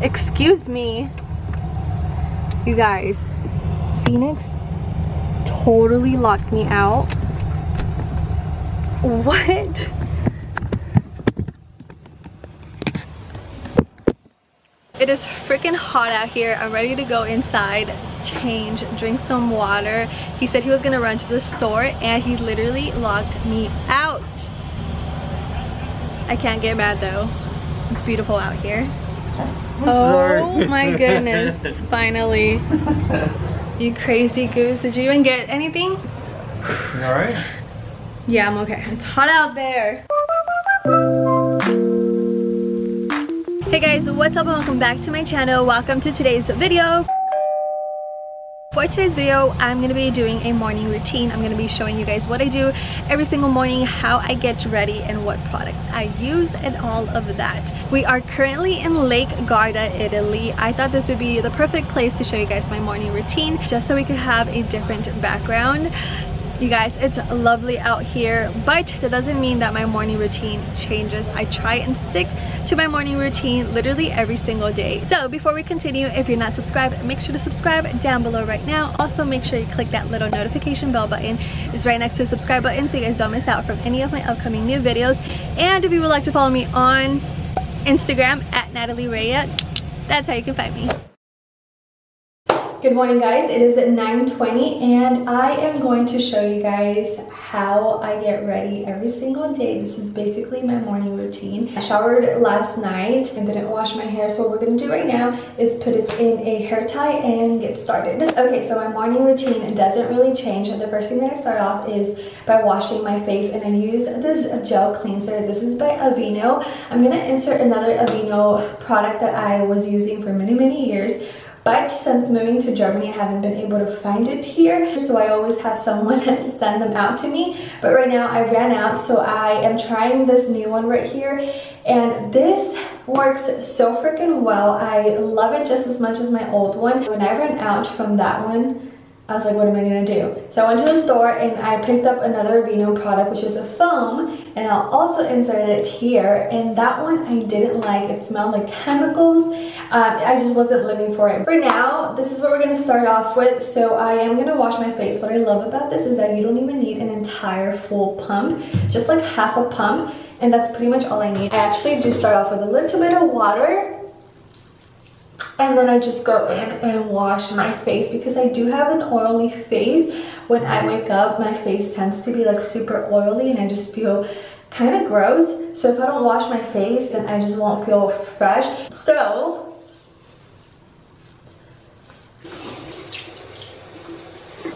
excuse me. You guys, Phoenix totally locked me out. What? It is freaking hot out here. I'm ready to go inside, change, drink some water. He said he was gonna run to the store and he literally locked me out. I can't get mad though. It's beautiful out here. Oh my goodness, finally. You crazy goose. Did you even get anything? You alright? Yeah, I'm okay. It's hot out there. Hey guys, what's up and welcome back to my channel. Welcome to today's video. For today's video, I'm to be doing a morning routine. I'm to be showing you guys what I do every single morning, how I get ready, and what products I use, and all of that. We are currently in Lake Garda, Italy. I thought this would be the perfect place to show you guys my morning routine, just so we could have a different background. You guys, it's lovely out here, but that doesn't mean that my morning routine changes. I try and stick to my morning routine literally every single day. So before we continue, if you're not subscribed, make sure to subscribe down below right now. Also, make sure you click that little notification bell button. It's right next to the subscribe button so you guys don't miss out from any of my upcoming new videos. And if you would like to follow me on Instagram at Nathaly Raya, that's how you can find me. Good morning guys, it is 9.20 and I am going to show you guys how I get ready every single day. This is basically my morning routine. I showered last night and didn't wash my hair so what we're gonna do right now is put it in a hair tie and get started. Okay, so my morning routine doesn't really change. The first thing that I start off is by washing my face and I use this gel cleanser. This is by Aveeno. I'm gonna insert another Aveeno product that I was using for many, many years but since moving to Germany, I haven't been able to find it here. So I always have someone send them out to me. But right now I ran out, so I am trying this new one right here. And this works so freaking well. I love it just as much as my old one. When I ran out from that one, I was like, what am I gonna do? So I went to the store and I picked up another Aveeno product, which is a foam, and I'll also insert it here. And that one I didn't like. It smelled like chemicals. Um, I just wasn't living for it. For now, this is what we're gonna start off with. So I am gonna wash my face. What I love about this is that you don't even need an entire full pump, just like half a pump. And that's pretty much all I need. I actually do start off with a little bit of water and then I just go in and wash my face because I do have an oily face. When I wake up, my face tends to be like super oily and I just feel kind of gross. So if I don't wash my face, then I just won't feel fresh. So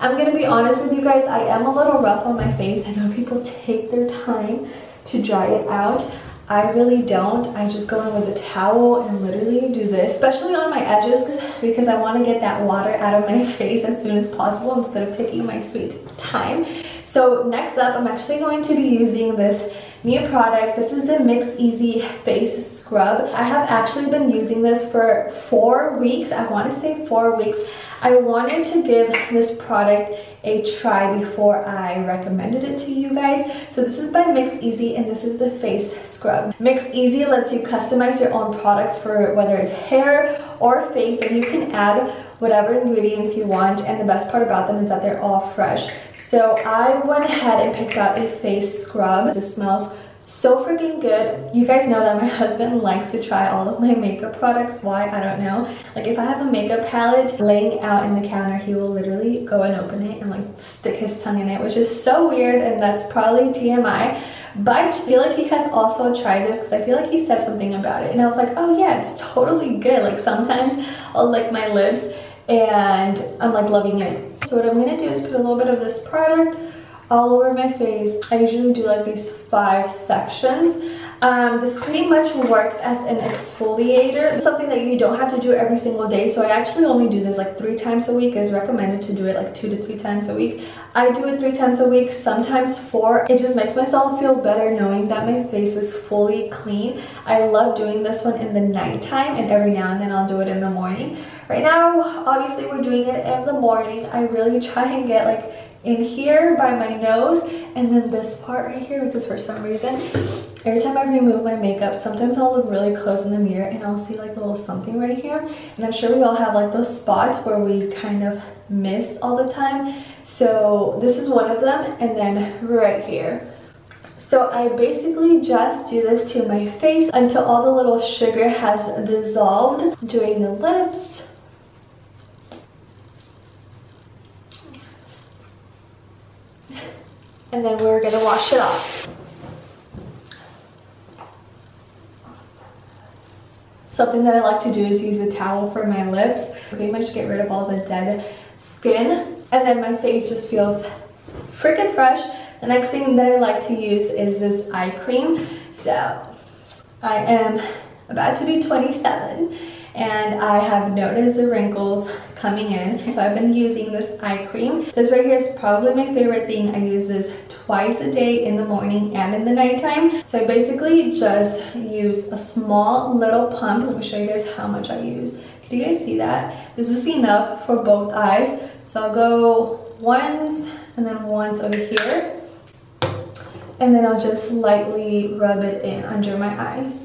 I'm gonna be honest with you guys, I am a little rough on my face. I know people take their time to dry it out. I really don't. I just go in with a towel and literally do this, especially on my edges because I want to get that water out of my face as soon as possible instead of taking my sweet time. So next up, I'm actually going to be using this new product. This is the Mix Easy Face Scrub. I have actually been using this for four weeks. I want to say four weeks. I wanted to give this product a try before I recommended it to you guys. So this is by Mix Easy and this is the face scrub. Mix Easy lets you customize your own products for whether it's hair or face and you can add whatever ingredients you want and the best part about them is that they're all fresh. So I went ahead and picked out a face scrub. This smells so freaking good you guys know that my husband likes to try all of my makeup products why i don't know like if i have a makeup palette laying out in the counter he will literally go and open it and like stick his tongue in it which is so weird and that's probably tmi but I feel like he has also tried this because I feel like he said something about it and I was like oh yeah it's totally good like sometimes I'll lick my lips and I'm like loving it so what I'm gonna do is put a little bit of this product all over my face. I usually do like these five sections. Um, this pretty much works as an exfoliator. It's something that you don't have to do every single day. So I actually only do this like three times a week. It's recommended to do it like two to three times a week. I do it three times a week, sometimes four. It just makes myself feel better knowing that my face is fully clean. I love doing this one in the nighttime and every now and then I'll do it in the morning. Right now, obviously we're doing it in the morning. I really try and get like in here by my nose and then this part right here because for some reason every time I remove my makeup, sometimes I'll look really close in the mirror and I'll see like a little something right here. And I'm sure we all have like those spots where we kind of miss all the time. So this is one of them and then right here. So I basically just do this to my face until all the little sugar has dissolved. Doing the lips. And then we're gonna wash it off. Something that I like to do is use a towel for my lips. Pretty much get rid of all the dead skin. And then my face just feels freaking fresh. The next thing that I like to use is this eye cream. So I am about to be 27 and I have noticed the wrinkles coming in. So I've been using this eye cream. This right here is probably my favorite thing. I use this twice a day in the morning and in the nighttime. So I basically just use a small little pump. Let me show you guys how much I use. Can you guys see that? This is enough for both eyes. So I'll go once and then once over here. And then I'll just lightly rub it in under my eyes.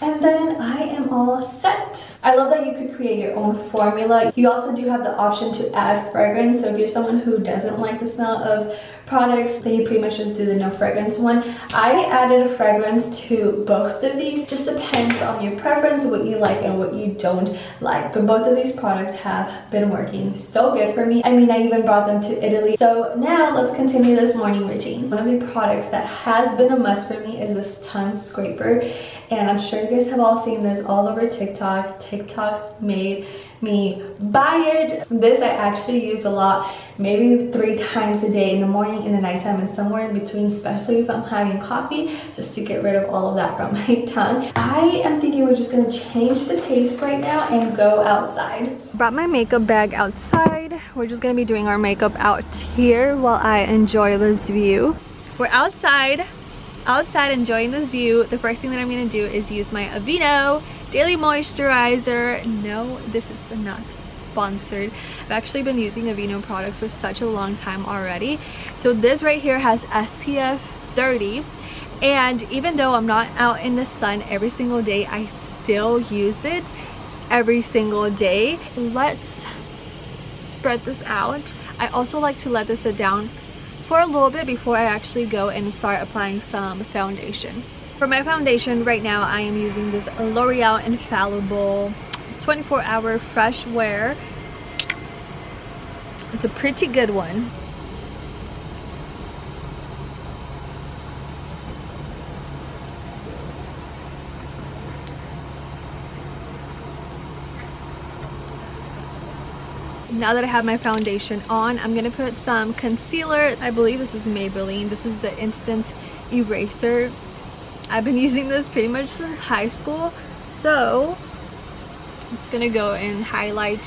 And then I am all set. I love that you could create your own formula. You also do have the option to add fragrance. So if you're someone who doesn't like the smell of products, then you pretty much just do the no fragrance one. I added a fragrance to both of these. Just depends on your preference, what you like and what you don't like. But both of these products have been working so good for me. I mean, I even brought them to Italy. So now let's continue this morning routine. One of the products that has been a must for me is this tongue scraper and I'm sure you guys have all seen this all over TikTok. TikTok made me buy it. This I actually use a lot, maybe three times a day in the morning, in the nighttime, and somewhere in between, especially if I'm having coffee, just to get rid of all of that from my tongue. I am thinking we're just gonna change the pace right now and go outside. Brought my makeup bag outside. We're just gonna be doing our makeup out here while I enjoy this view. We're outside outside enjoying this view, the first thing that I'm to do is use my Aveeno Daily Moisturizer. No, this is not sponsored. I've actually been using Aveeno products for such a long time already. So this right here has SPF 30 and even though I'm not out in the sun every single day, I still use it every single day. Let's spread this out. I also like to let this sit down for a little bit before I actually go and start applying some foundation. For my foundation right now I am using this L'Oreal Infallible 24 hour fresh wear. It's a pretty good one. now that I have my foundation on, I'm gonna put some concealer. I believe this is Maybelline. This is the Instant Eraser. I've been using this pretty much since high school. So, I'm just gonna go and highlight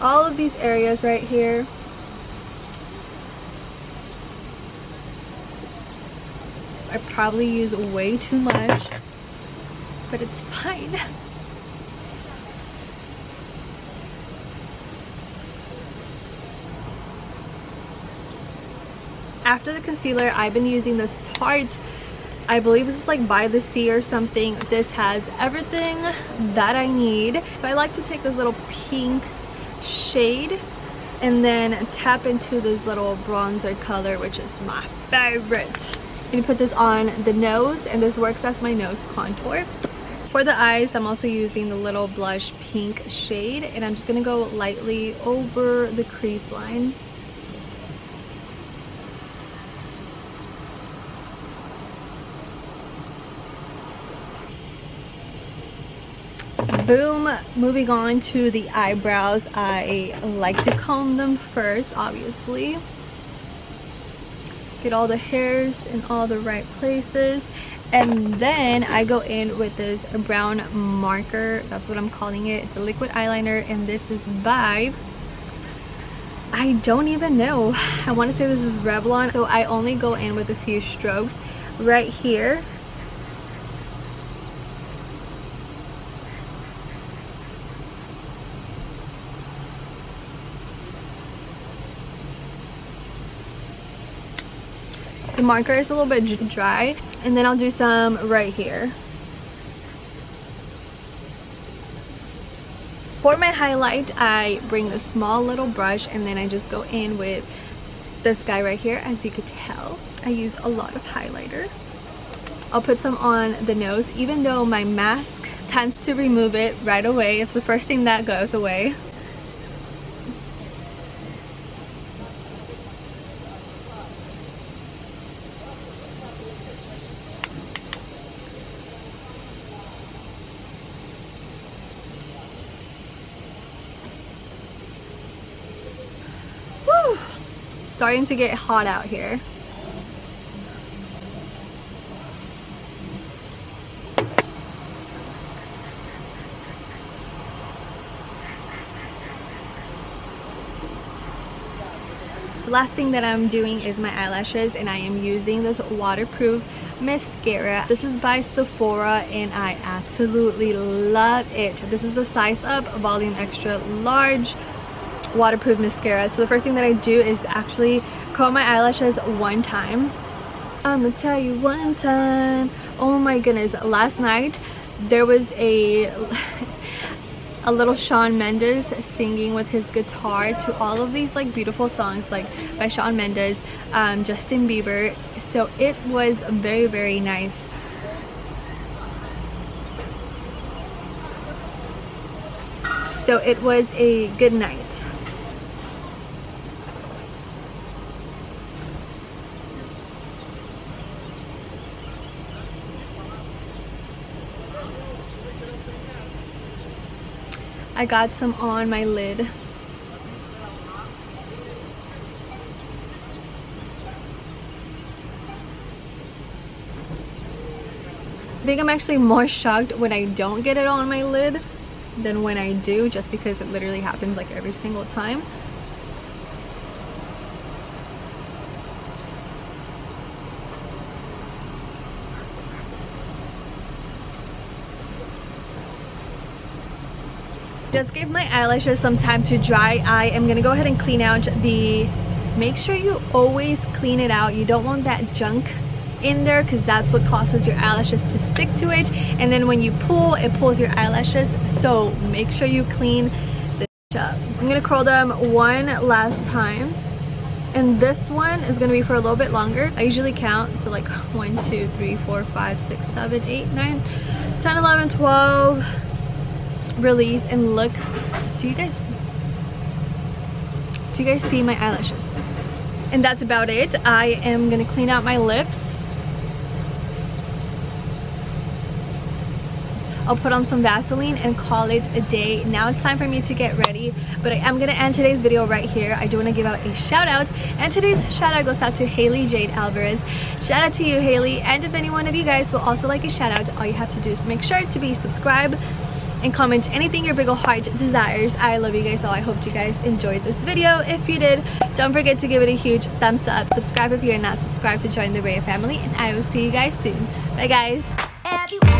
all of these areas right here. I probably use way too much, but it's fine. after the concealer I've been using this Tarte I believe this is like by the sea or something. This has everything that I need. So I like to take this little pink shade and then tap into this little bronzer color which is my favorite. And put this on the nose and this works as my nose contour. For the eyes I'm also using the little blush pink shade and I'm just gonna go lightly over the crease line boom. Moving on to the eyebrows. I like to comb them first obviously. Get all the hairs in all the right places. And then i go in with this brown marker. That's what i'm calling it. It's a liquid eyeliner and this is by i don't even know. I want to say this is revlon. So i only go in with a few strokes right here The marker is a little bit dry. And then I'll do some right here. For my highlight, I bring a small little brush and then I just go in with this guy right here. As you could tell, I use a lot of highlighter. I'll put some on the nose even though my mask tends to remove it right away. It's the first thing that goes away. Starting to get hot out here. The last thing that I'm doing is my eyelashes and I am using this waterproof mascara. This is by Sephora and I absolutely love it. This is the size up volume extra large waterproof mascara. So the first thing that I do is actually comb my eyelashes one time. I'm gonna tell you one time. Oh my goodness, last night there was a a little Shawn Mendes singing with his guitar to all of these like beautiful songs like by Shawn Mendes, um, Justin Bieber. So it was very, very nice. So it was a good night. I got some on my lid. I think I'm actually more shocked when I don't get it on my lid than when I do just because it literally happens like every single time. Just give my eyelashes some time to dry. I am gonna go ahead and clean out the make sure you always clean it out. You don't want that junk in there because that's what causes your eyelashes to stick to it. And then when you pull it pulls your eyelashes. So make sure you clean the up. I'm gonna curl them one last time. And this one is gonna be for a little bit longer. I usually count so like 1 2 3 4 5 6 7 8 9 10 11 12 release and look do you guys do you guys see my eyelashes and that's about it i am gonna clean out my lips I'll put on some Vaseline and call it a day. Now it's time for me to get ready, but I am gonna end today's video right here. I do wanna give out a shout out, and today's shout out goes out to Haley Jade Alvarez. Shout out to you, Haley, and if any one of you guys will also like a shout out, all you have to do is make sure to be subscribed and comment anything your big ol' heart desires. I love you guys all. I hope you guys enjoyed this video. If you did, don't forget to give it a huge thumbs up. Subscribe if you're not subscribed to join the Raya family. And I will see you guys soon. Bye guys.